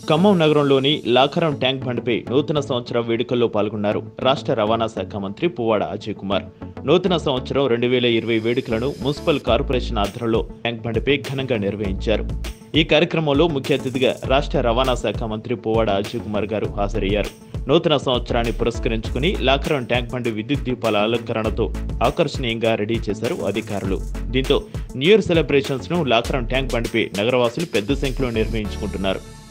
ఖమ్మం నగరంలోని లాఖరం ట్యాంక్ బండ్పై నూతన సంవత్సర వేడుకల్లో పాల్గొన్నారు రాష్ట్ర రవాణా శాఖ మంత్రి పువ్వాడ అజయ్ కుమార్. నూతన సంవత్సరం రెండు వేల ఇరవై వేడుకలను మున్సిపల్ కార్పొరేషన్ ఆధ్వర్యంలో ట్యాంక్ బండ్పై ఘనంగా నిర్వహించారు. ఈ కార్యక్రమంలో ముఖ్య అతిథిగా రాష్ట్ర రవాణా శాఖ మంత్రి పువ్వాడ అజయ్ కుమార్ గారు హాజరయ్యారు. నూతన సంవత్సరాన్ని పురస్కరించుకుని లాకరం ట్యాంక్ బండ్ విద్యుత్ దీపాల అలంకరణతో ఆకర్షణీయంగా రెడీ చేశారు అధికారులు. దీంతో న్యూ ఇయర్ సెలబ్రేషన్స్ను లాకరం ట్యాంక్ బండ్పై నగరవాసులు పెద్ద సంఖ్యలో నిర్వహించుకుంటున్నారు.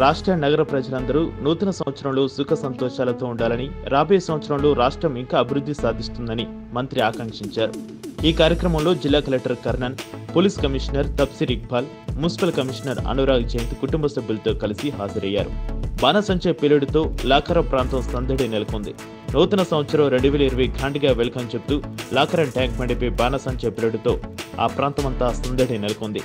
రాష్ట్ర నగర ప్రజలందరూ నూతన సంవత్సరంలో సుఖ సంతోషాలతో ఉండాలని రాబోయే సంవత్సరంలో రాష్ట్రం ఇంకా అభివృద్ధి సాధిస్తుందని మంత్రి ఆకాంక్షించారు. ఈ కార్యక్రమంలో జిల్లా collector Karnan police commissioner Tafseer Iqbal municipal commissioner Anurag Jayant కుటుంబ సభ్యులతో కలిసి హాజరయ్యారు. బాణసంచే పేలుడుతో లాకర ప్రాంతం సందడి నెలకొంది. నూతన సంవత్సరం రెండు వేల ఇరవై గ్రాండ్గా వెల్కమ్ చెప్తూ లాకరం ట్యాంక్ బండిపై బాణసంచే పేలుడుతో ఆ ప్రాంతమంతా సందడి నెలకొంది.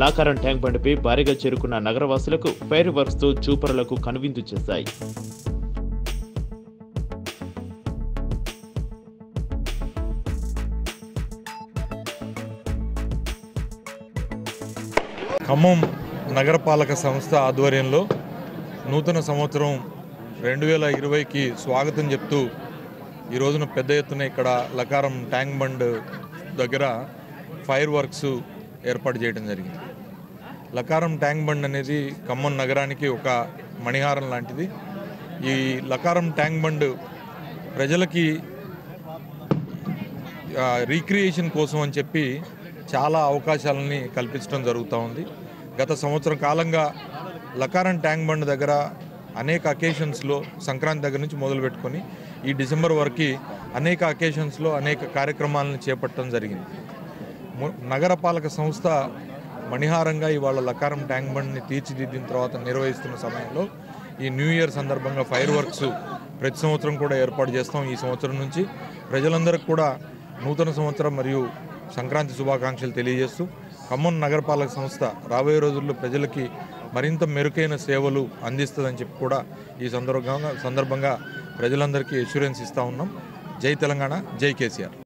లాకారం ట్యాంక్ బండిపై భారీగా చేరుకున్న నగరవాసులకు ఫైర్ వర్క్స్తో చూపరులకు కనువిందు చేశాయి. ఖమ్మం నగరపాలక సంస్థ ఆధ్వర్యంలో నూతన సంవత్సరం రెండు వేల ఇరవైకి స్వాగతం చెప్తూ ఈ రోజున పెద్ద ఎత్తున ఇక్కడ లకారం ట్యాంక్ బండ్ దగ్గర ఫైర్ వర్క్స్ ఏర్పాటు చేయడం జరిగింది. లకారం ట్యాంక్ బండ్ అనేది ఖమ్మం నగరానికి ఒక మణిహారం లాంటిది. ఈ లకారం ట్యాంక్ బండ్ ప్రజలకి రీక్రియేషన్ కోసం అని చెప్పి చాలా అవకాశాలని కల్పించడం జరుగుతూ ఉంది. గత సంవత్సరం కాలంగా లకారం ట్యాంక్ బండ్ దగ్గర అనేక అకేషన్స్లో సంక్రాంతి దగ్గర నుంచి మొదలు పెట్టుకొని ఈ డిసెంబర్ వరకు అనేక అకేషన్స్లో అనేక కార్యక్రమాలను చేపట్టడం జరిగింది. నగరపాలక సంస్థ మణిహారంగా ఇవాళ లకారం ట్యాంక్ బండ్ని తీర్చిదిద్దిన తర్వాత నిర్వహిస్తున్న సమయంలో ఈ న్యూ ఇయర్ సందర్భంగా ఫైర్ వర్క్స్ ప్రతి సంవత్సరం కూడా ఏర్పాటు చేస్తాం. ఈ సంవత్సరం నుంచి ప్రజలందరికీ కూడా నూతన సంవత్సరం మరియు సంక్రాంతి శుభాకాంక్షలు తెలియజేస్తూ ఖమ్మం నగరపాలక సంస్థ రాబోయే రోజుల్లో ప్రజలకి మరింత మెరుగైన సేవలు అందిస్తుందని చెప్పి కూడా ఈ సందర్భంగా సందర్భంగా ప్రజలందరికీ ఎష్యూరెన్స్ ఇస్తూ ఉన్నాం. జై తెలంగాణ జై కేసీఆర్.